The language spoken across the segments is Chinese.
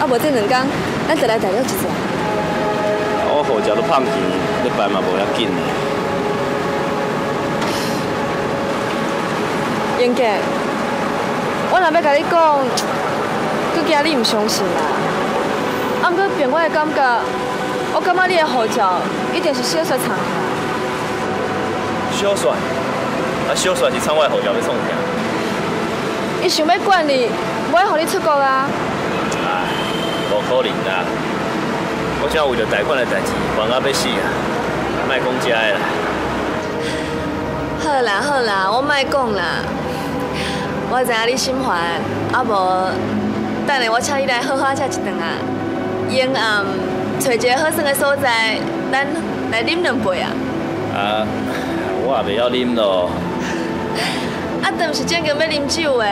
啊无这两天，咱再来大了一次。我护照都胖钱，你办嘛无要紧的。英杰，我若要甲你讲，佮惊你唔相信啦。啊，毋过凭我的感觉，我感觉你的护照一定是小帅藏起来。小帅？啊，小帅是藏我的护照要创啥？伊想要管你，无爱互你出国啊。可能啦！我只为了贷款的代志，烦到要死啊！卖讲这的啦。好啦好啦，我卖讲啦。我知影你心烦，啊无，等下我请你来好好吃一顿啊。沿岸找一个好耍的所在，咱来饮两杯啊。啊，我也袂晓啉咯。啊，但是正经要啉酒的，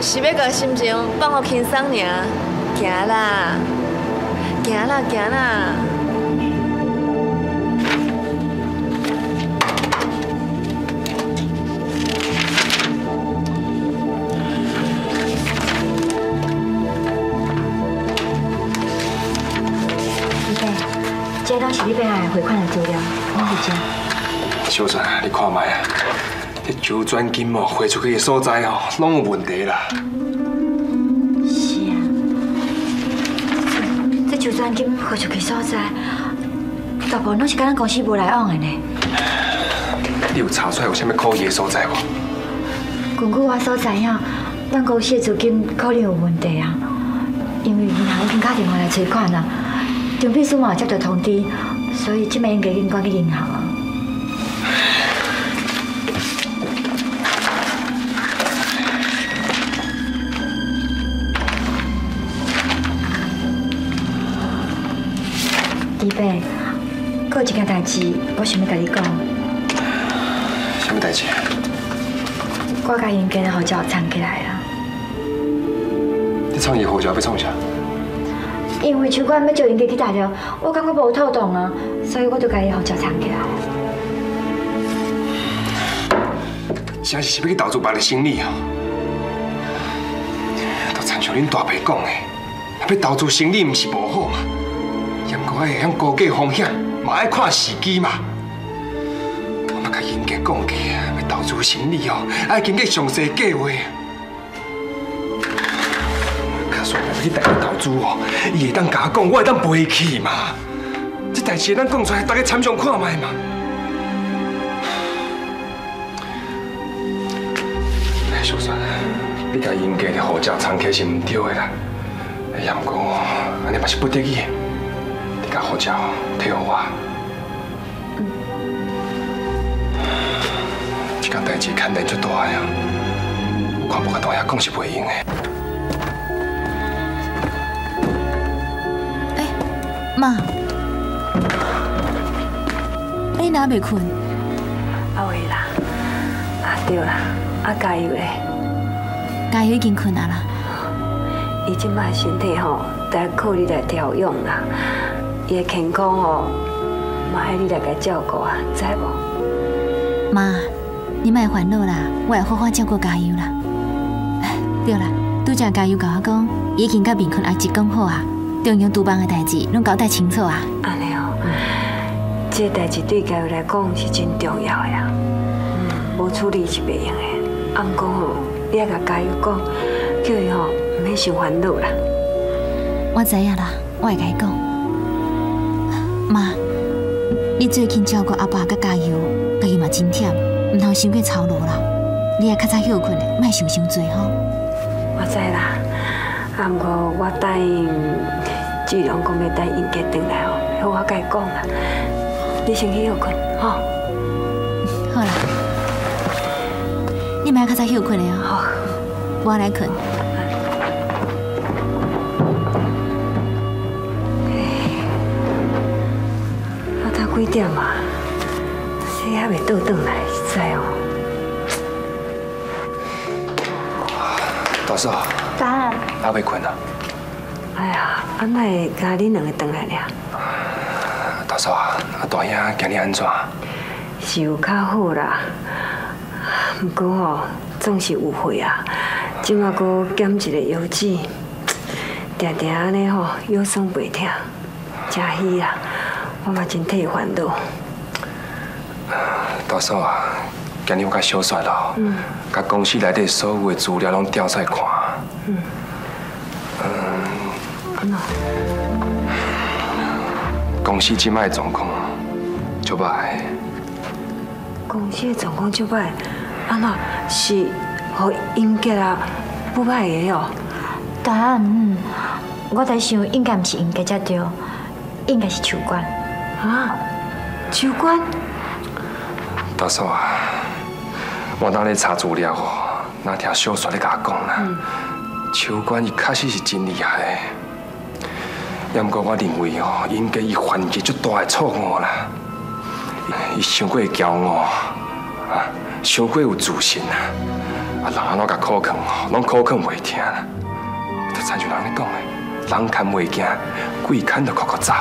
是要把心情放好轻松尔。行啦，行啦，行啦。这都是你要来汇款的资料，我是真。小川，你看卖啊，这周转金哦，汇出去的所在哦，拢有问题啦。这周转金汇出去所在，大部分拢是跟咱公司无来往的呢。你有查出来有啥物可疑的所在无？根据我所知影，咱公司的资金可能有问题啊，因为银行已经打电话来催款啦。张秘书嘛接到通知，所以这边应该紧赶去银行。有一件代志，我想要跟你讲。什么代志？我甲英家的护照藏起来啊。你藏伊护照要创啥？因为手管要叫人家去打掉，我感觉无透动啊，所以我就甲伊护照藏起来。真是是要去投资别的生意啊？都参像恁大伯讲的，要投资生意毋是无好嘛，不过爱会晓估计风险，嘛爱看时机嘛。我嘛甲英家讲过，要投资生意哦，爱经过详细计划。算要去台湾投资哦，伊会当甲我讲，我会当赔去嘛。这代志咱讲出来，大家参详看卖嘛。哎，小酸，你甲英家的护照藏起是唔对的啦。哎呀，不过安尼嘛是不得已，甲护照摕互我。嗯。这件代志牵连足大呀，我看不甲大爷讲是袂用的。妈，你哪没困？阿伟啦，啊对啦，阿加油嘞！加油已经困啊啦。伊即摆身体吼，得靠你来调养啦。健康哦，嘛系你来个照顾啊，知无？妈，你莫烦恼啦，我会好好照顾加油啦。对啦，拄则加油甲我讲，已经甲面困阿姨讲好啊。中央督办的代志，拢交代清楚啊！安尼哦，这代志对嘉佑来讲是真重要的呀。嗯，无处理是袂用的。阿公吼，你也甲嘉佑讲，叫伊吼唔免想烦恼啦。我知影啦，我会甲伊讲。妈，你最近照顾阿爸甲加油，家己嘛真忝，唔通伤过操劳啦。你也较早休困的，莫想伤多吼。我知啦，阿过我答应。志良讲要带英杰回来哦，我甲伊讲啦，你先去休困，吼。好啦，你明较早休困的哦。好，我来困。几点啊？谁还袂倒转来？是哦。大嫂。爸。还袂困啊？哎呀，安奈家恁两个回来了。大嫂啊，阿大爷今日安怎？是有较好啦，不过吼总是误会啊。今仔个减一个油脂，常常安尼吼，腰酸背痛，真虚啊！我嘛真替伊烦恼。大嫂啊，今日我甲小帅咯，甲公司内底所有的资料拢调出来看。嗯。嗯。公司即摆的状况，就歹。公司的状况就歹，安那是和英杰啊不歹的哦。答案，嗯，我在想，应该毋是英杰才对，应该是秋官。啊？秋官？大嫂啊，我当咧查资料哦，那听小帅咧甲我讲啦，秋官伊确实是真厉害。不过我认为哦，应该伊犯下足大的错误啦，伊伤过骄傲，啊，伤过有自信啊，啊，人安怎甲苦劝哦，拢苦劝袂听啦。就亲像人咧讲的，人看袂惊，鬼看就哭哭走。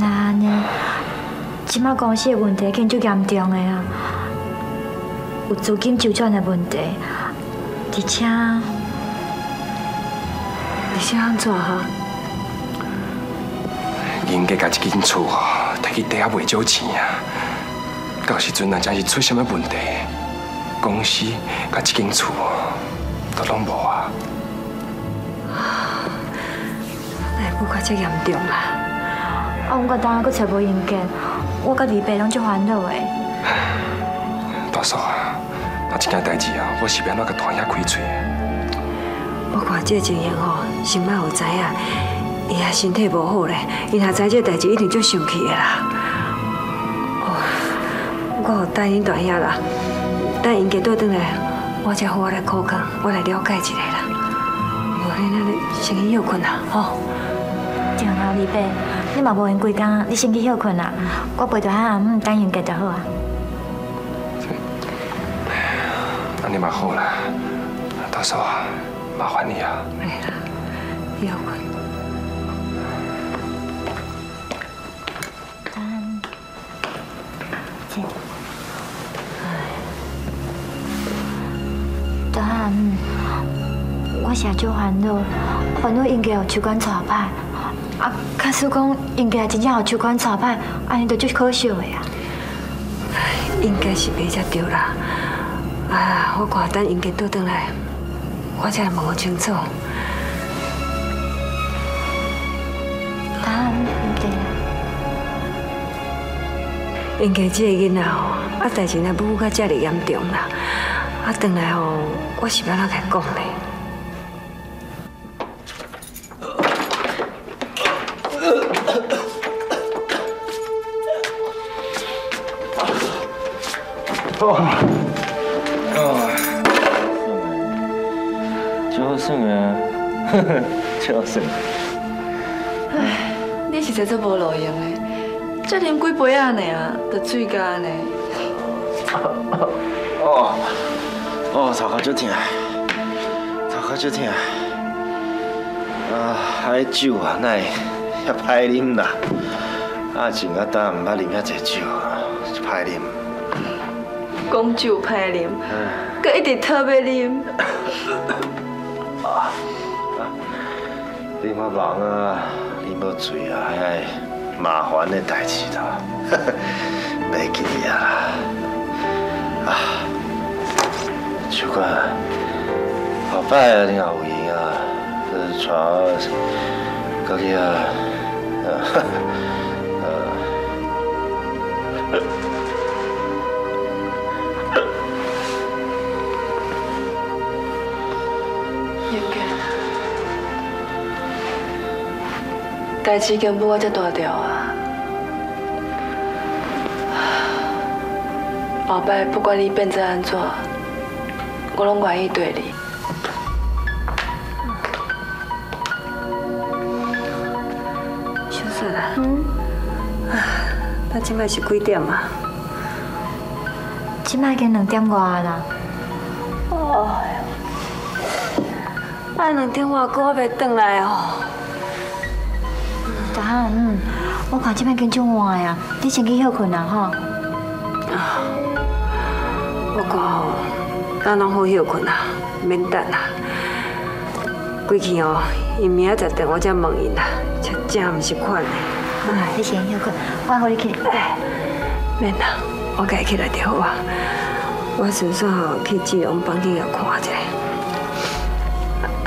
那安尼，即马公司的问题更就严重的啊，有资金周转的问题，而且。是安怎哈？应该家一间厝哦，摕去抵押袂少钱啊。到时阵若真是出什么问题，公司甲一间厝都拢无啊。哎，不过这严重啦。啊，我等下搁找无应件，我甲李白拢足烦恼的。大嫂啊，那这件代志啊，我是要安怎甲团爷开嘴？我看这情形吼，心歹有知影，伊也身体无好咧。伊若知这代志，一定足生气的啦。哦，我答应大兄啦，等因家倒转来，我才好我来考讲，我来了解一下啦。无你那里先去休困啦，吼。对啊，李伯，你嘛无闲几工，你先去休困啦。我陪大汉阿姆等应该就好啊。那你嘛好啦，大嫂啊。麻烦你啊！没了，要困。丹，姐，丹，我现在就烦恼，烦恼应该有秋官错派，啊，假使讲应该真正有秋官错派，安尼就最可惜的呀。应该是袂才对啦，啊，我挂等应该倒转来。我才问清楚。答案唔对。应该这个囡仔吼，啊，代志若不到这么严重啦，啊，转来吼，我是要哪甲讲嘞？哦。算啊，呵呵，超算。唉，你是在做无路用的，才啉几杯啊呢啊，就醉咖呢。哦，哦，头壳足痛，头壳足痛。啊，海酒啊，奈遐歹啉啦。啊，前啊，当毋捌啉遐济酒，歹啉。讲酒歹啉，佮一直特要啉。你莫忙啊，你莫醉啊，遐麻烦的代志啦，袂记啊。啊，秋官，后摆啊，你也有闲啊，带我过去啊，代志根本我才大条啊！后摆不管你变成安怎，我拢愿意对你。小雪啊，嗯，啊，那今摆是几点啊？今摆已经两点外啦。哦，啊，两点外过我袂回来哦。嗯，我看这边更种晚呀，你先去休困啦哈。啊，我讲，咱拢好休困啦，免等啦。归去哦，伊明仔载电话才问伊啦，真正毋是款的。哎，你先休困，我好你去。免啦，我家起来就好啊。我顺便哦去志荣房间也看一下。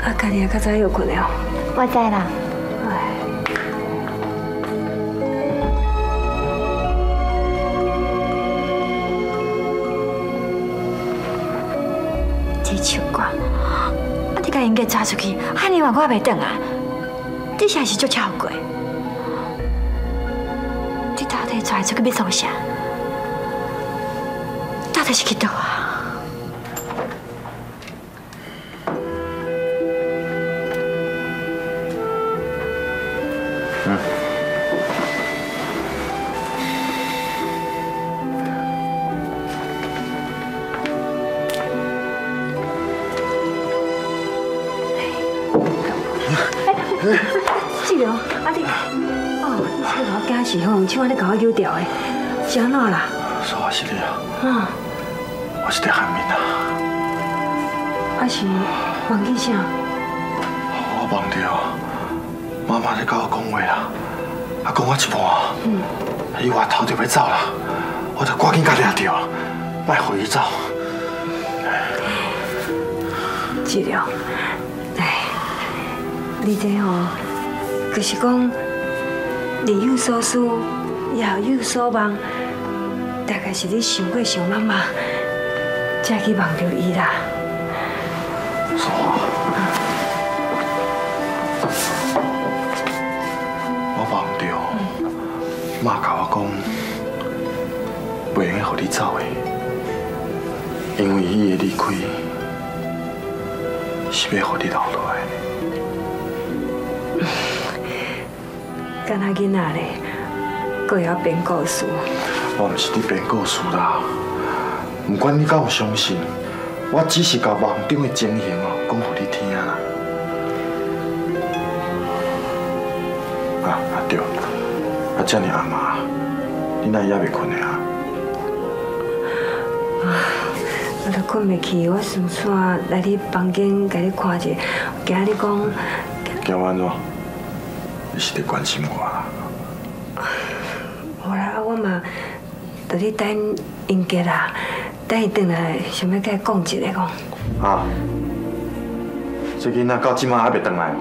啊，家己也较早休困了。我知啦。应该抓出去，汉尼晚我袂等啊！你现在是足超过，你到底抓出去要做啥？到底是去倒啊？这个惊死吼，像安尼甲我丢掉的，是安怎啦？说话是你啊，啊，我是在喊面啊，啊是忘记啥？我忘掉，妈妈在甲我讲话啦，啊讲我一半，嗯，伊话头就要走啦，我就赶紧甲抓掉，别回去走。志良，哎，你这吼，就是讲，日有所思，夜有所梦，大概是你想过想妈妈，才去忘掉伊啦。说话，我忘掉，妈甲我讲，袂用互你走的，因为伊的离开是要互你留落来。干那囡仔咧，搁会晓编故事。我毋是伫编故事啦，毋管你敢有相信，我只是甲梦中的情形哦讲互你听啦。啊啊对，啊遮尔阿妈，你哪也未困的啊？我都困袂去，我顺线来你房间甲你看者，惊你讲，惊安怎？你是伫关心我啦？好啦，啊我嘛，着你等英杰啦，等伊转来，想要甲伊讲一个讲。啊，这囡仔到即马还袂转来哦，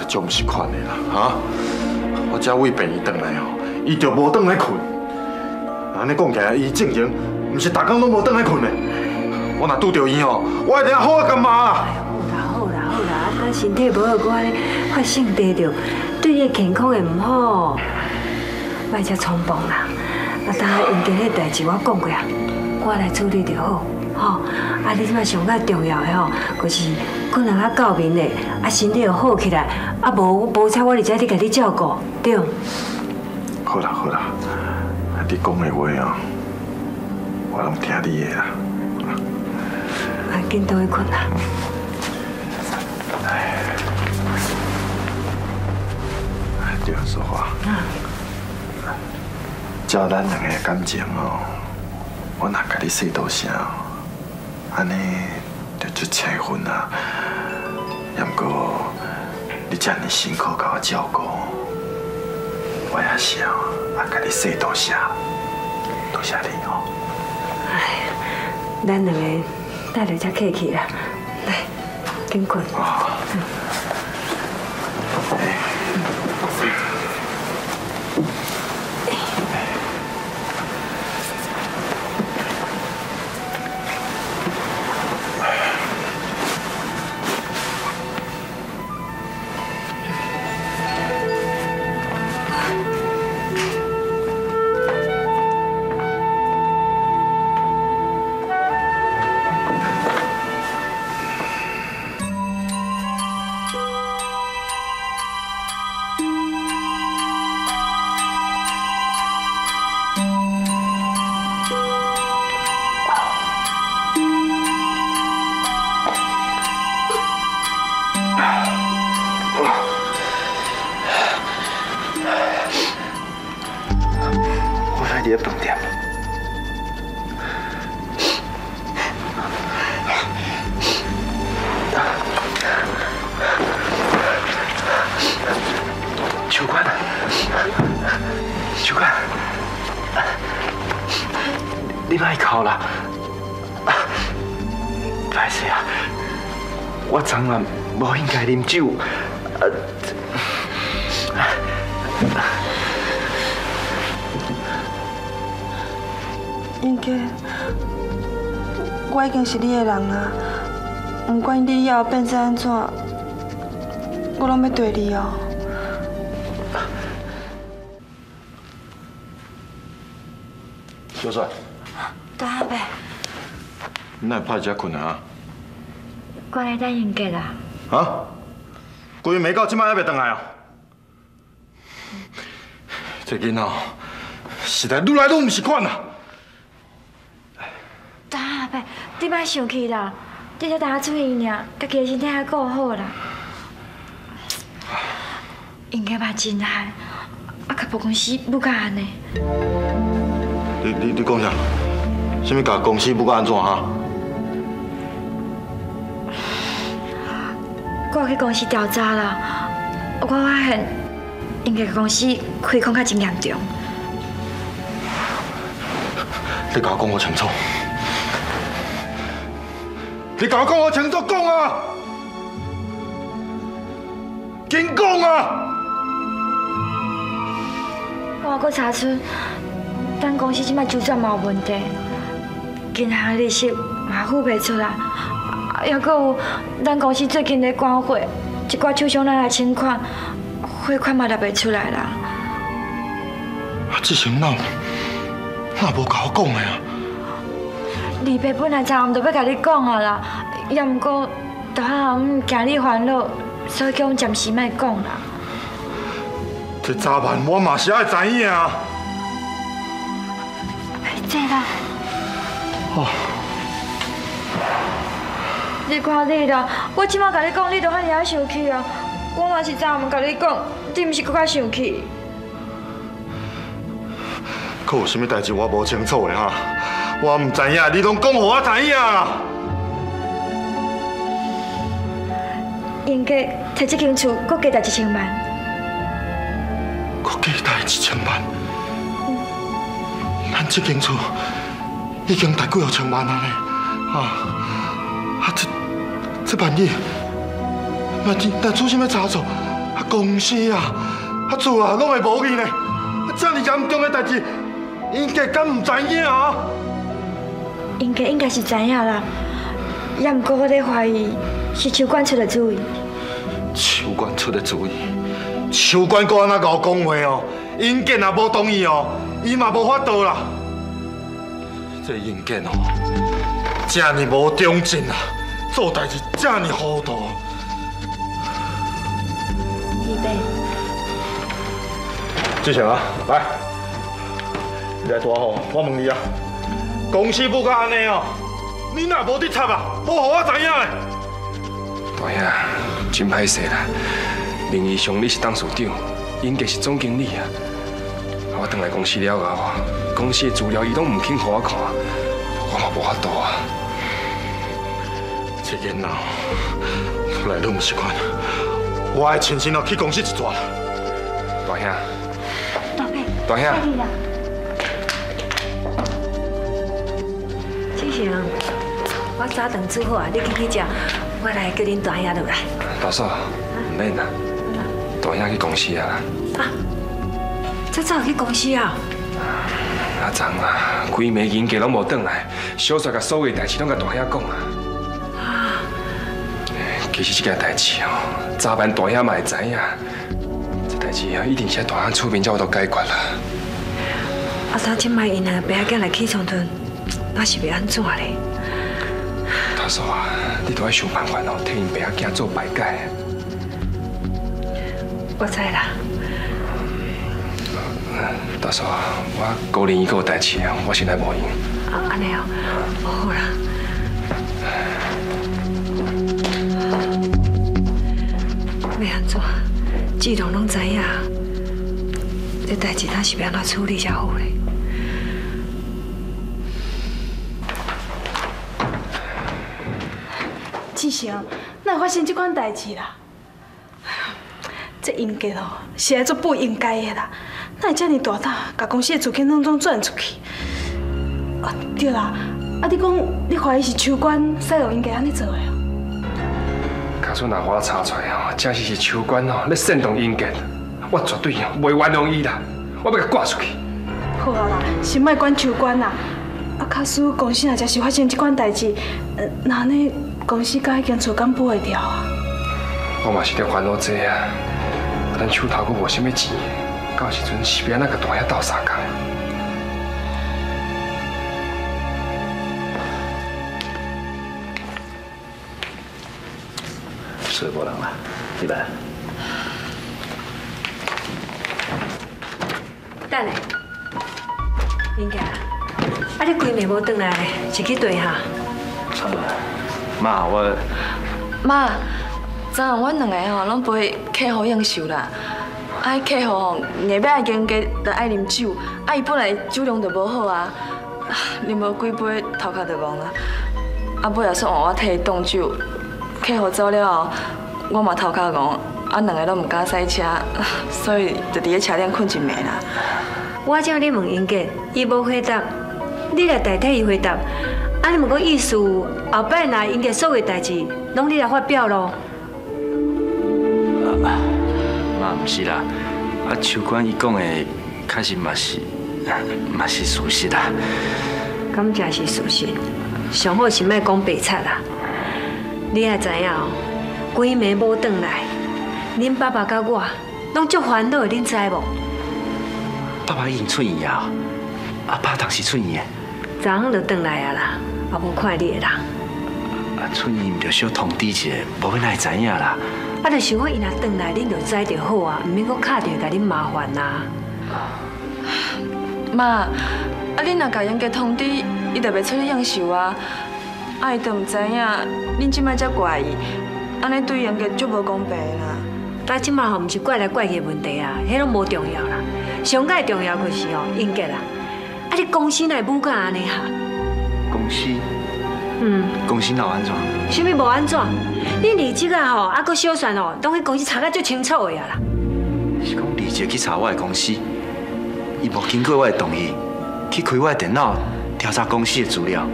这种毋是款的啦，哈！我才为病伊转来哦，伊就无转来困。安尼讲起来，伊正经毋是逐工拢无转来困的。我若拄着伊哦，我一定好啊干嘛啊？好啦身体无好，我安尼发性地着，对你的健康会毋好。卖遮冲动啦，啊等下英杰迄代志我讲过啊，我来处理就好。吼，啊你即摆上较重要的吼，就是困人较够眠的，啊身体又好起来，啊无无差我伫遮你家己照顾，对。好啦好啦，啊你讲的话哦，我拢听你的啦。啊，紧倒去困啦。对，说话。照咱两个的感情哦，我若甲你说多声，安尼就出七分啊。也毋过你这么辛苦甲我照顾，我也是哦，啊甲你说多谢，多谢你哦。哎咱两个带着才客气啦，来，紧困。我来我已经是你的人啊，不管你以后变成安怎，我拢要对你哦。小帅，大阿伯，你哪会拍遮困啊？我来等英杰啦。啊？规暝到即摆还袂回来哦？这囡仔实在愈来愈唔是款啊！大阿伯，你莫生气啦，你才打出去尔，家己的身体还顾好啦。应该嘛真害，啊，甲保公司不甲安尼。你你你讲啥？什么甲公司不甲安怎哈？我有去公司调查啦，我发现应该公司亏空较真严重。你甲我讲我清楚，你甲我讲我清楚讲啊！紧讲啊！我搁查出，咱公司即摆周转嘛有问题，银行利息嘛付袂出来，还搁有咱公司最近咧关会，一寡手上咱的情况，汇款嘛拿袂出来啦。啊，之前哪哪无甲我讲的啊？二伯本来昨暗就要甲你讲啊啦，也毋过大汉惊你烦恼，所以叫阮暂时莫讲啦。这早晚我嘛是爱知影啊！这啦。哦，你看你啦，我即马甲你讲，你都遐尔生气啊！我嘛是昨暗甲你讲，你毋是更较生气？可有啥物代志我无清楚的哈？我唔知影，你拢讲互我知影啦。应该摕这间厝，搁加贷一千万。搁加贷一千万，咱这间厝已经贷几号千万啊呢？啊，啊这这万一，万一但出什么差错，啊公司啊，啊厝啊，拢会无去呢？啊这么严重的代志，应该敢唔知影啊？应该应该是知影啦，也毋过我咧怀疑是秋官出的主意。秋官出的主意，秋官搁安那甲我讲话哦，英健也无同意哦，伊嘛无法度啦。这英健哦，这尔无忠贞啊，做代志这尔糊涂。预备。志成啊，来，你来大吼，我问你啊，公司不甲安尼哦，你哪无得插啊？好，互我知影嘞。大兄，真歹势啦！名义上你是董事长，应该是总经理啊。我等来公司了后，公司的资料伊拢唔肯互我看，我嘛无法度啊。这囡仔愈来都唔习惯，我爱亲身哦去公司一转。大兄，大伯，大兄，志成，我早顿煮好啊，你去去食，我来叫恁大爷落来。大嫂，唔免啦，大爷去公司啊啦。啊，这早去公司啊？阿张啊，规暝人家拢无转来，小帅甲所有代志拢甲大爷讲啊。啊，其实这件代志哦，早晚大爷嘛会知影。这代志啊，一定是大兄出面才有得解决啦。阿三即摆因若白仔囝来起冲突，那是要安怎呢？大嫂啊，你都要想办法哦，替因爸仔囝做排解。我知啦。大嫂啊，我高连伊个有代志啊，我现在无闲。啊，安尼哦，好啦。要安怎？志龙拢知影，这代志咱是要安怎处理才好咧？成，哪会发生这款代志啦？这应该哦，是来做不应该的啦。哪会这么大胆，把公司的资金拢总转出去？啊，对啦，啊，你讲你怀疑是秋官赛罗应该安尼做的哦？假使若我查出来哦，真是是秋官哦，咧煽动英杰，我绝对哦袂原谅伊啦，我要甲挂出去。好啊啦，先莫管秋官啦。啊，假使公司若真是发生这款代志，呃，那安尼公司甲迄间厝敢保会掉啊？我嘛是得烦恼这啊，咱手头阁无啥物钱，到时阵是要安怎甲大爷斗相共？是无人啦，你来。等下，英杰，啊你规暝无转来咧，是去对哈？妈，我妈，昨下阮两个吼拢陪客户应酬啦。啊，客户吼硬要爱严格，就爱啉酒，啊伊本来酒量就无好啊，啊啉无几杯头壳就戆啊。啊尾也说换我替伊挡酒，客户走了后，我嘛头壳戆，啊两个都毋敢驶车，所以就伫咧车顶困一暝啦。我叫你问英杰，伊无回答，你来代替伊回答。啊，你们个意思，后摆若英杰所有代志，拢你来发表咯。妈毋是啦，啊秋官伊讲的，确实嘛是，嘛是事实啦。咁才是事实，上好是莫讲白贼啦。你也知影哦，规暝无转来，恁爸爸甲我拢足烦恼的，恁知无？爸爸已经出院啊，阿爸当时出院昨昏就转来啊啦，也无看你的人。的，啊出院毋着小通知一下，无要哪会知影啦。啊，就想讲伊若转来，恁就知就好啊，毋免搁敲电话甲恁麻烦啦。妈，啊恁若甲严格通知，伊就袂出去应酬啊。啊伊都毋知影，恁即摆才怪伊，安尼对严格足无公平啦。但即摆吼，毋是怪来怪去的问题啊，迄拢无重要啦。上界重要就是哦，英杰啦。啊，你公司内母甲安尼哈？公司，嗯，公司哪有安怎？啥物无安怎？恁离职啊吼，啊搁小算哦，拢去公司查甲足清楚的啊啦。是讲离职去查我的公司，伊无经过我的同意，去开我的电脑调查公司的资料，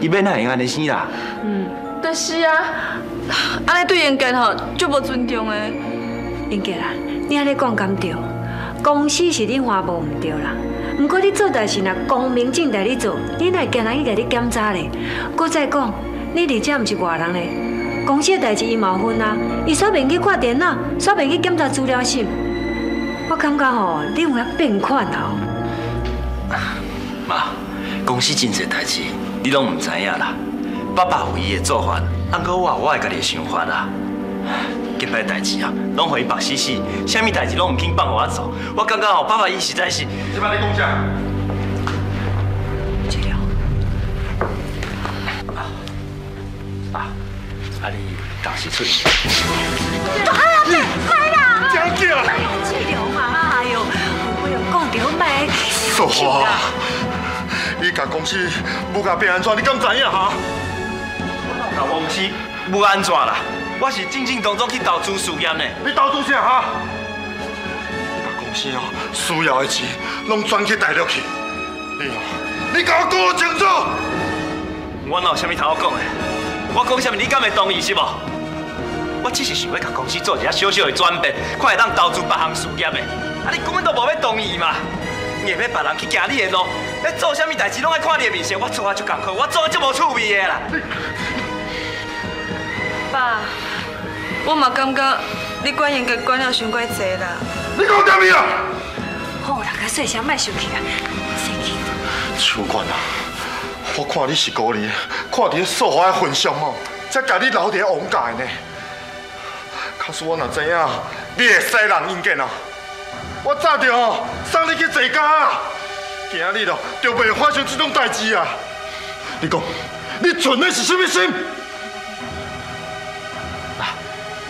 伊要哪会用安尼生啦？嗯，但是啊，安尼对严格吼足无尊重的。英杰啦，你安尼讲敢对？公司是恁话无毋对啦。毋过你做代志若光明正大你做，你哪会惊人去甲你检查咧？搁再讲，你而且毋是外人咧，公司的代志伊嘛有份啊。伊煞免去看电脑，煞免去检查资料信。我感觉吼，你有遐变款哦。妈，公司真侪代志，你拢毋知影啦。爸爸有伊的做法，按过我有我的家己的想法啦。今摆代志啊，拢互伊白死死，啥物代志拢毋肯帮我做。我感觉吼，爸爸伊实在是……这摆你讲啥？这了，啊，啊你当时出去。张叫！治疗嘛，哎呦，我有讲着卖。说话，你甲公司母甲变安怎？你敢知影哈？甲公司不安怎啦？我是正正当中去投资事业呢。你投资啥哈？你甲公司哦需要的钱，拢转去大陆去。你哦，你给我讲清楚。我哪有啥物通好讲的？我讲啥物你敢会同意是无？我只是想要甲公司做一下小小的转变，看会当投资别项事业的。啊，你根本都无要同意嘛！硬要别人去行你的路，要做啥物代志拢爱看你的面色，我做啊就艰苦，我做啊就无趣味的啦。爸，我嘛感觉你管应该管了伤过济啦。你讲啥物啊？好啦，甲细声莫生气啊，生气。秋官啊，我看你是故意，看你说话的份上哦，才甲你留伫王家的呢。假使我若知影你会使人应见啊，我早就哦送你去坐监啊。今日咯，就袂发生这种代志啊。你讲，你存的是什么心？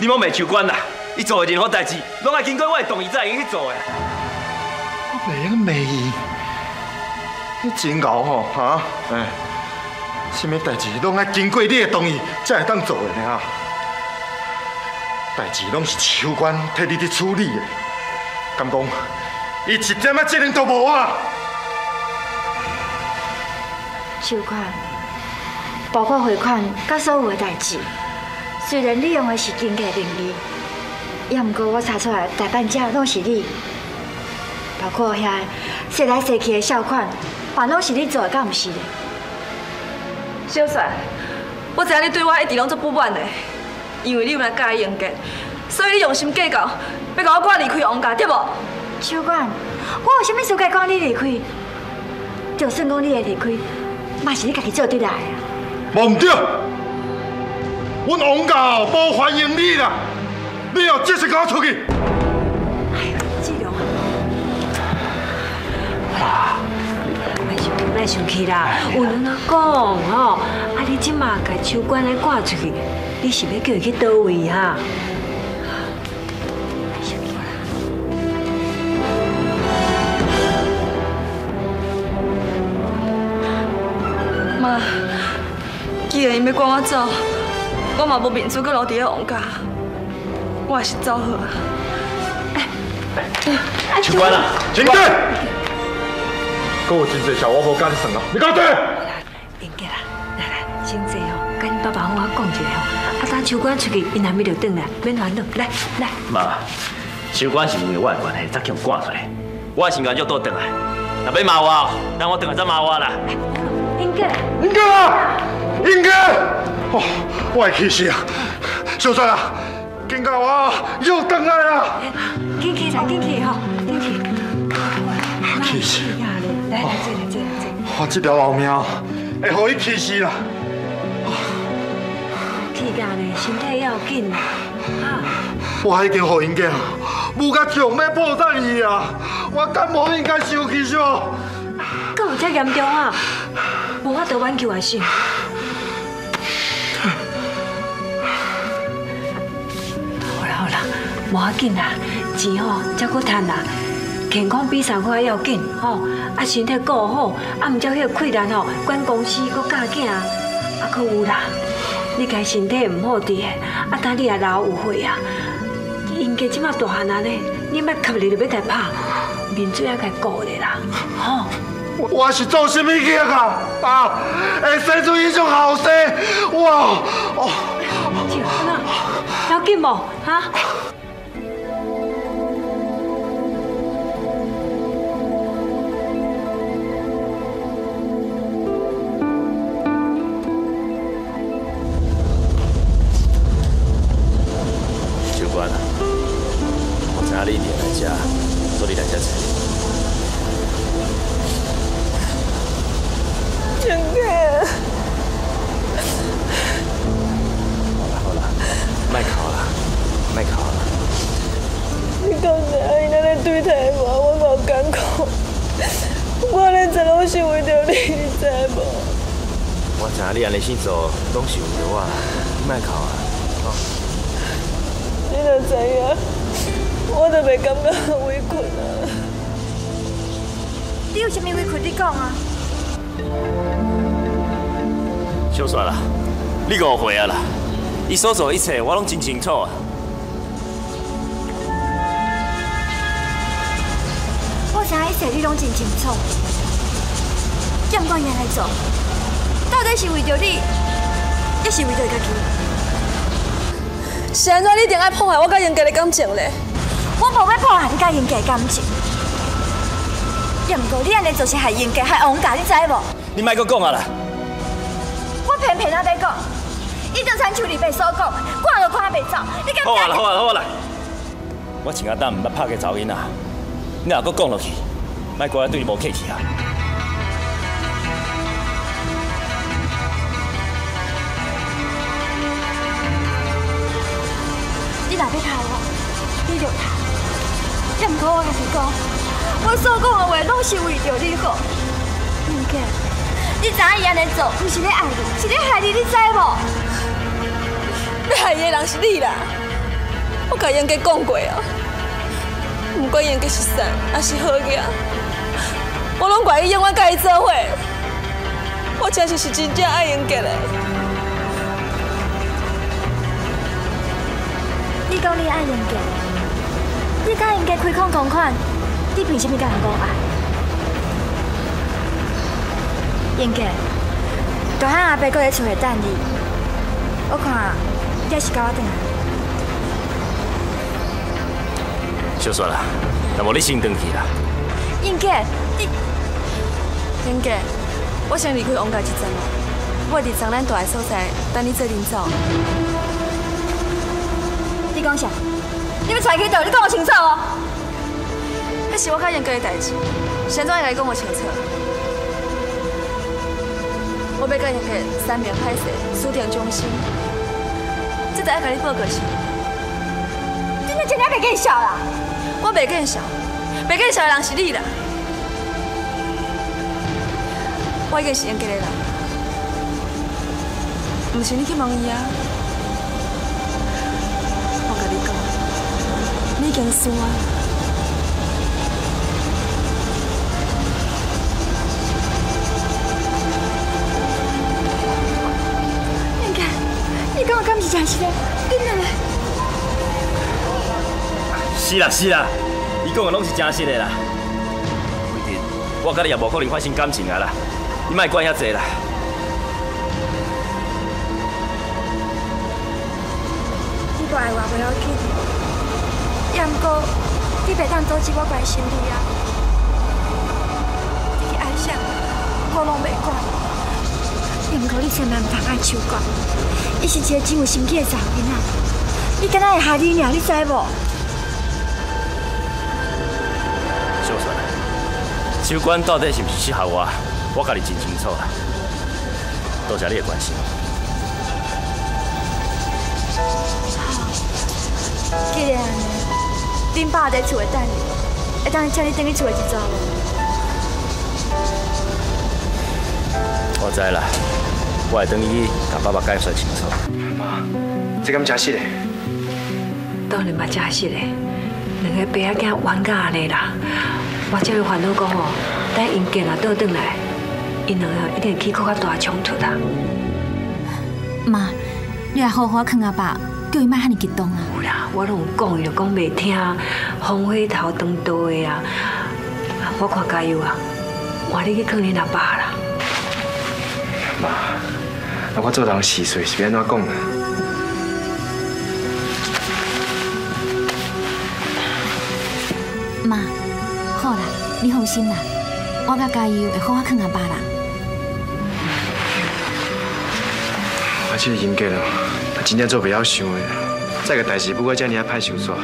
你莫卖秋官啦，伊做的任何代志，拢要经过我的同意才会用去做的。我袂用骂伊，你真牛吼哈！哎，什么代志拢爱经过你的同意才会当做的呢哈？代志拢是秋官替你去处理的，敢讲伊一点仔责任都无啊？秋款，包括汇款，甲所有的代志。虽然你用的是经济名义，也毋过我查出来大半只拢是你，包括遐说来说去的小款，也拢是你做的，敢毋是？小帅，我知影你对我一直拢做不满的，因为你有来介意用价，所以你用心计较，要甲我赶离开王家，对无？小管，我有啥物资格讲你离开？就算讲你会离开，嘛是你家己做得来啊！无唔对，阮王家无欢迎你啦！你要即时给我出去！哎呦，志良啊！莫生气，莫生气啦！有人啊讲吼，啊你即马甲秋官来挂出去，你是要叫伊去倒位哈？莫生气啦！妈，既然伊要赶我走，我嘛无面子搁留伫咧王家，我还是走好啊。秋官啊，停队！搁有真济小我无甲你算啊！你搞对！应该啦，来来，先坐哦，甲恁爸爸和我讲一下哦。啊，等秋官出去，因还没就转来，免烦恼。来来，妈，秋官是因为我的关系才叫赶出来，我的心肝就倒转来。若要骂我，等我转来再骂我啦。应该。应该啊，应该！哦，我会气死啊！小帅啊，警告我又回来啊！进去啦，进去吼，进去。气死！来来，坐来坐来坐。我这条老命会互伊气死啦！气干呢，身体要紧啦，哈。我已经互因囝无甲强要破产去啊！我敢无应该生气少？够有遮严重啊？无法度挽救还是？无要紧啦，钱吼才搁趁啦，健康比啥个还要紧吼，啊身体顾好，啊毋则迄个困难吼，管公司搁教囝，啊搁有啦，你家身体毋好滴，啊等你也老有岁啊，应该即马大汉安尼，你莫吸入就要甲拍，面水也甲顾咧啦，吼。我是做什么去啊？啊，会生出一种后生？哇！哦，姐，那要紧无？哈？你一定来遮，所以来遮找你。真的。好了好啦，卖哭啦，卖哭啦。你刚才阿姨奶奶对待我，我冇敢讲。我连这拢是为着你，你知无？我知你安尼去做，拢是为着我，你卖哭啊，吼。你若知影，我都袂感觉委屈啊。你有啥物委屈你讲啊？小帅啦，你误会啊啦！你所做一切，我拢真清楚啊。我知影一切你拢真清楚，这毋管伊来做，到底是为着你，还是为着家己？是安怎你一定爱破坏我甲英家的感情咧？我无要破坏你甲英家的感情，也毋过你安尼做是害英杰、害王家，你知无？你莫阁讲啊啦！我偏偏啊要讲，伊就亲像你爸所讲，看都看袂走，你敢好啊啦好啊啦好啊啦！我前下当毋捌拍个查某囡仔，你若阁讲落去，莫怪我对你无客气啊！也毋过我甲你讲，我所讲的话拢是为着你好。英家，你知影伊安尼做，毋是咧爱你，是咧害你，你知无？要害伊的人是你啦！我甲英杰讲过啊，毋管英杰是啥，还是好囝，我拢怪伊永远甲伊做伙。我真是是真正爱英杰的。你讲你爱英杰，你甲英家开空公款，你凭什么甲人讲爱？英家，大汉阿伯搁在厝内等你，我看你也是跟我转来。小雪啦，那无你先回去啦。英姐，你，英姐，我先离开王家一阵咯，我伫长咱住的所在等你做恁走。你讲啥？你要出去倒？你讲我清楚哦。那是我较严格的代志，现在来讲我清楚。我要甲英姐三面歹势，输定中心，这得爱甲你报告是。你那真正袂见笑啦？我袂见笑，袂见笑的人是你啦。我已经是英杰的人，不是你去问伊啊。讲，你已经输啊。真是的，真的。是啦是啦，伊讲的拢是真实的啦。我甲你也无可能发生感情啊啦，你莫管遐济啦。你不爱我不要紧，也毋过你袂当阻止我关心你啊。你爱啥，我拢袂管。也毋过你千万唔通爱手管，伊是一个真有心机的查囡仔，你敢若会害你尔，你知无？小雪，手管到底是毋是适合我，我家己真清楚啦。多谢你的关心。好既然恁爸在厝内等你，会当请你等去厝内一走无？我知啦。我会等伊甲爸爸解释清楚。妈，这敢真实的？当然嘛真实的，两个爸仔囝冤家安尼啦。我才会烦恼讲吼，等因结啊倒转来，因两个一定起更较大冲突啦。妈，你来好好劝阿爸，叫伊莫遐尼激动啊。有啦，我拢有讲，伊就讲袂听，风火头当刀的啊。我看加油啊，换你去劝你阿爸啦。妈。那我做人细碎是要安怎讲呢？妈，好啦，你放心啦，我甲加油会好好劝阿爸啦。我这个人格咯，真正做不晓想的，这个代志不过这尔啊歹受煞。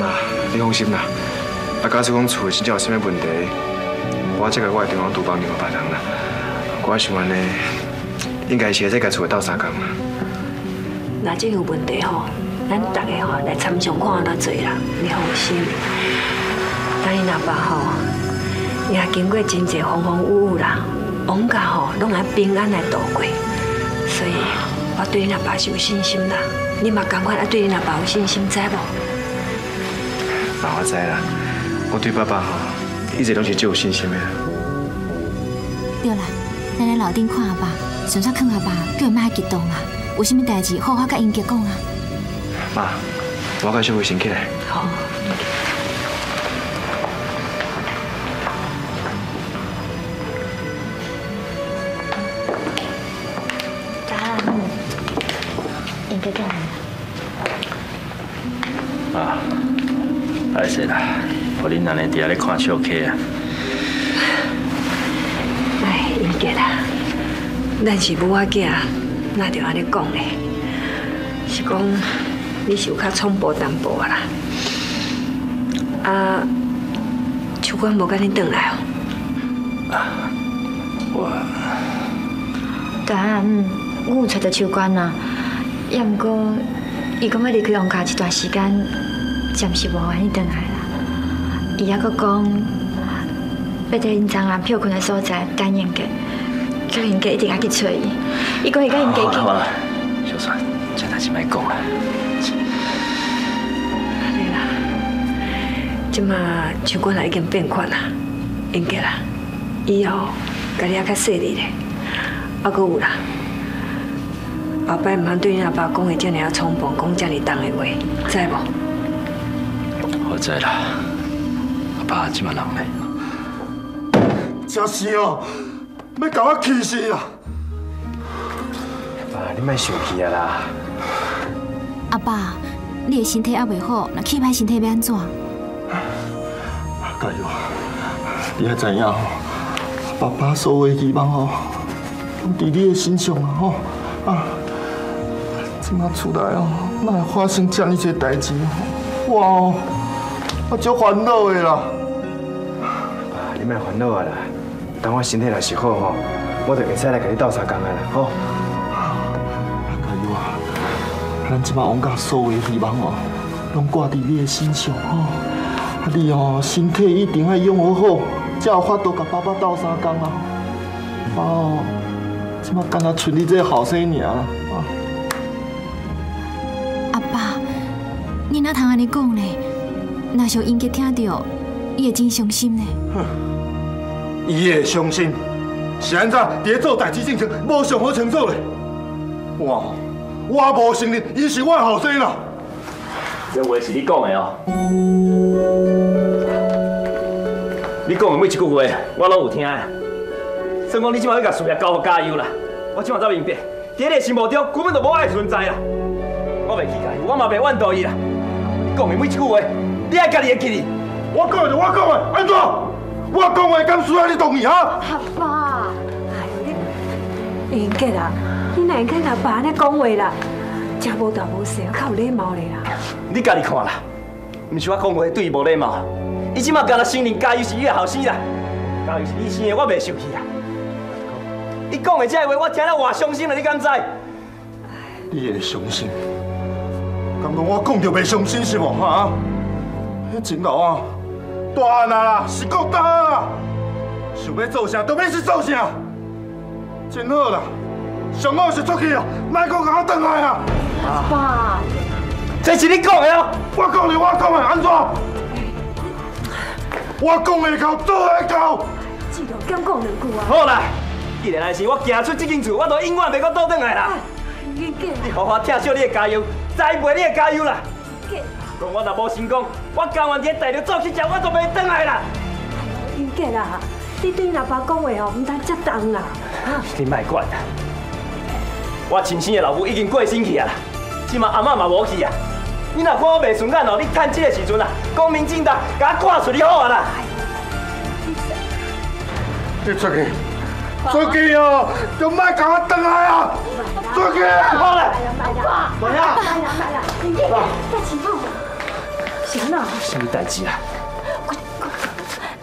妈，你放心啦，啊，假使讲厝真正有啥物问题，我这个我会电话督帮你个别人啦。我想安尼，应该是在甲厝斗相共嘛。那这有问题吼，咱大家吼来参详看哪做啦，你放心。等你阿爸吼，也经过真济风风雨雨啦，王家吼拢来平安来度过，所以我对你阿爸是有信心啦。你嘛赶快来对你阿爸有信心，知无？爸，我知啦，我对爸爸吼一直都是最有信心的。对啦。咱来楼顶看阿爸，顺便劝阿爸，叫伊莫激动啊！有啥物代志，好好甲英杰讲啊！妈，我赶小慧先起来。好。啦，我恁安尼伫遐咧看小客啊。啦，咱是母仔囝，那就安尼讲咧。是讲你是有较冲薄淡薄啦。啊，秋官无跟你转来哦。啊，我。当然，我有找到秋官啊，也毋过伊讲要离开王家一段时间，暂时无愿意转来啦。伊还佫讲，要在因长安票困的所在等应个。叫英家一定要去找伊，伊讲伊甲英家好了，小川，这代志莫讲了。对啦，即马秋官来已经变款啦，应家啦，以后家己也较细腻咧。啊，佫有啦，后摆唔通对你阿爸讲的这尔冲动，讲这尔重的话，知无？我知啦，阿爸即马人咧。真是哦。要甲我气死啊！爸，你莫生气啊啦！阿爸，你的身体还袂好，那气歹身体要安怎？加油！你还知影吼？爸爸所有的希望吼，拢伫你的身上啊吼！啊，即马厝内哦，哪会发生这么一个代志？我哦，我足烦恼的啦！烦恼啊啦！等我身体若是好吼，我就会使来甲你斗相共啊啦，吼！加油啊！咱即摆王家所有的希望哦，拢挂伫你的身上吼。啊，你哦，身体一定要养好好，才有法度甲爸爸斗相共啊！爸哦，即摆干那剩你这个后生尔啊！阿爸，你哪通安尼讲呢？若像英杰听到，伊会真伤心呢。伊会伤心，是安怎？伫咧做代志之前无上好清楚咧。我我无承认，伊是我的后生啦。这话是你讲的哦。你讲的每一句话，我拢有听的。算讲你即马要甲事业交互加油啦，我即马才明白，伫你的心目中根本就无爱存在啦。我袂去加油，我嘛袂怨妒伊啦。你讲的每一句话，你爱家己会记哩。我讲的就我讲的，安怎？我讲话敢需要你同意哈？阿爸，哎呦你，英杰啊，你哪会甲阿爸安尼讲话啦？真无大无小，较有礼貌咧啦。你家己看啦，毋是我讲话对伊无礼貌，伊即马干那承认加油是伊的后生啦，加油是你生的，我袂生气啦。你讲的这话，我听了偌伤心了，你敢知？你会伤心？敢讲我讲着袂伤心是无哈？迄真老啊，大汉啊啦，是国大啊，想要做啥，就要去做啥，真好啦。上好是出去哦，莫讲甲我转来啊！爸，这是你讲的哦。我讲的，我讲的，安怎？我讲的到，做的到。只要敢讲两句啊！好啦，既然来是我行出这间厝，我就永远袂搁倒转来啦。你好好听小你的加油，栽培你的加油啦。讲我若无成功，我甘愿伫大陆做去食，我都袂转来啦。英杰啦，你对阿爸讲话哦，唔通遮重啦。你莫管啦，我亲生的老母已经过身去啊啦，即马阿妈嘛无去啊。你若看我袂顺眼哦，你趁这个时阵啊，光明正大，甲我赶出去好啊啦。你出去，出去哦，就莫甲我转来啊！出去，好嘞。爸，妈呀！来啦来啦，英杰，在起步。啥啦？什么代志啊？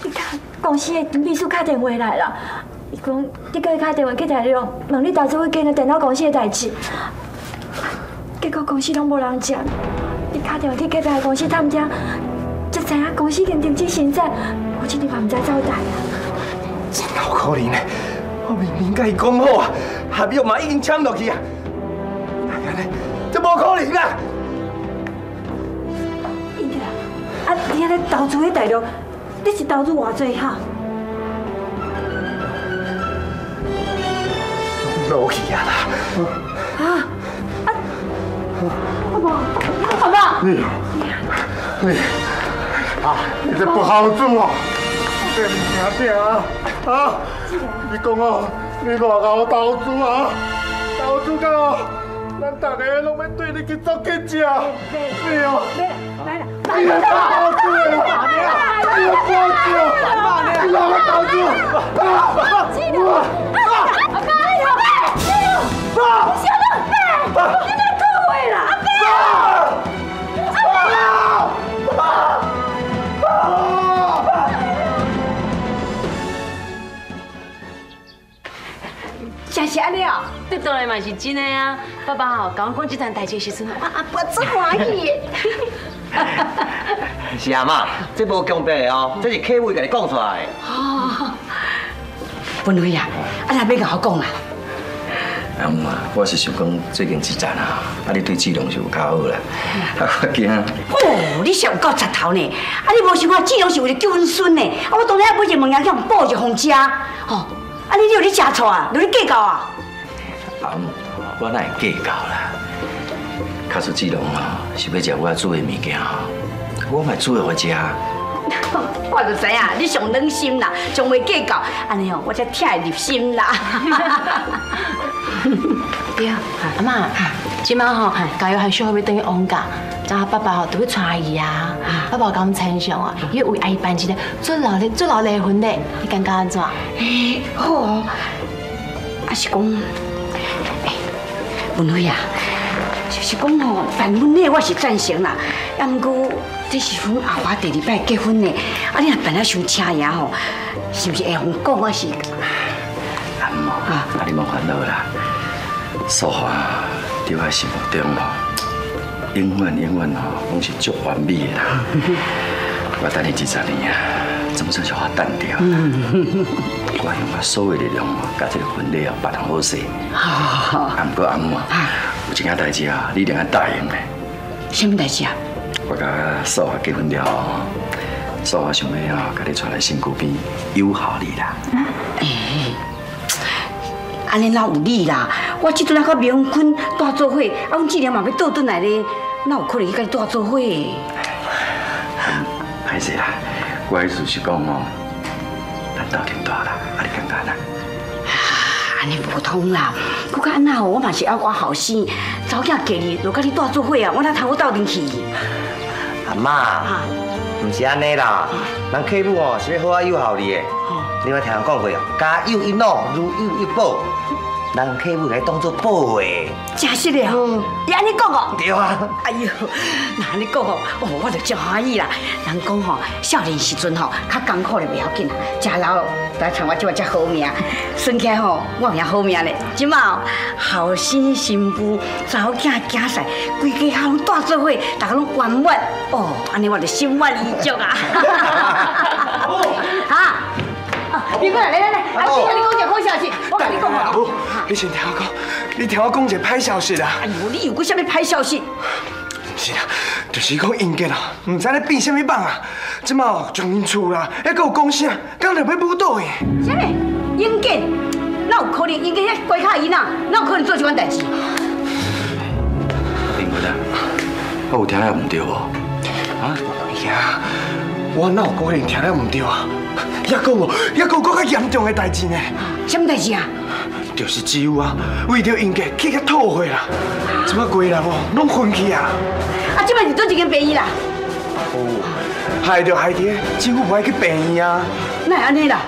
你看，公司的秘书打电话来了，伊讲你叫伊打电话去台中，问你投资会经的电脑公司的代志。结果公司拢无人接，你打电话去隔壁的公司探听，才知影公司已经停止生产，我一日嘛唔知走代啊。真有可能呢！我明明甲伊讲好啊，合约嘛已经签落去啊，安尼这无可能啦！啊，你安尼投资喺大陆，你是投资偌济哈？落去啊啦！啊啊！阿爸，阿爸，你你啊，你这不好做啊！这物件定啊啊！你讲哦，你偌甲我投资啊？投资到哦，咱大家拢要对你去做结食，你哦，来啦，你要投资的啦，你要投资，你让我投资啊！阿爸，你好，你好，你小子，爸，你在偷回啦，阿真是安尼哦，这当然嘛是真的啊！爸爸吼，甲我讲这段代志时阵，我阿爸真欢喜的。是啊妈，这无强迫的哦，这是客户甲你讲出来的。哦，文辉啊，啊那要甲我讲啊。啊妈，我是想讲最近一阵啊，啊你对志龙是有较好啦，啊我惊。哦，你上够贼头呢！啊，你无想看志龙是为了救阮孙呢？啊，我当然要买一物件去互报一互食。吼，啊，你有咧食错啊？有咧计较啊？啊，我哪会计较啦？卡出志龙啊，是要食我煮的物件啊，我买煮的我食，我就知影你上忍心啦，从未计较，安尼哦，我才听会入心啦。对啊，阿妈，今晚吼，加油还需要要等于王家，然后爸爸吼都会带阿姨啊，爸爸讲称上啊，因为为阿姨办一个最老的最老离婚礼，你感觉安怎？诶，好哦，阿是讲，诶，文慧啊，就是讲吼，办婚礼我是赞成啦，啊毋过这是阮阿华第二摆结婚呢，啊你若办啊伤车爷吼，是不是会互讲我是？阿嬷，啊你莫烦恼啦，素华在我心目中吼，永远永远吼，拢是足完美的啦。我等你几十年啊，总算是我等着。我用我所有力量啊，甲这个婚礼啊办好势。好好好，啊，不过阿嬷，有一件代志啊，你一定要答应的。什么代志啊？我甲素华结婚了后，素华想要啊，甲你带来身躯边友好你啦。安尼哪有理啦？我即阵啊，甲明坤大做伙，啊，阮志良嘛要倒转来咧，哪有可能去甲你大做伙？歹势啦，我意思是讲吼，咱斗阵大啦，啊你简单啦？安尼无通啦，佮甲安那我嘛是要我后生，早囝嫁你，就甲你带做伙啊，我哪通我斗阵去？阿妈，唔是安尼啦，咱客户哦是要好啊友好你的。你有听人讲过哦，家有一老，如有一宝，咱客户来当做宝的。真实的哦，伊安尼讲哦。对啊。哎呦，那安尼讲哦，哦，我就真欢喜啦。人讲吼，少年时阵吼，较艰苦咧袂要紧啦，食老来像我即摆遮好命，算起来吼，我也好命咧。即嘛后生新妇、查某囝囝婿，规家校拢大做伙，大家拢圆满。哦，安尼我就心满意足啊。哈。你过来，来来来，阿弟，你讲一个好消息，我跟你讲阿母，你先听我讲，你听我讲一个歹消息啦。哎呦，你有过什么歹消息？是啊，就是讲英杰啊，唔知咧变什么棒啊，即马将因厝啦，还佫有公司啊，刚入要舞蹈的。什么？英杰？哪有可能？英杰遐乖卡囡仔，哪有可能做这款代志？林哥啊，我有听了唔对无？啊？呀，我哪有可能听了唔对啊？还佫有，还佫有更较严重的代志呢。什么代志啊？就是只有啊，为着应该去甲讨血啦，即摆规人哦，拢昏去啊。啊，即摆是做一间病院啦。哦，害着害着，只有不爱去病院啊。那会安尼啦？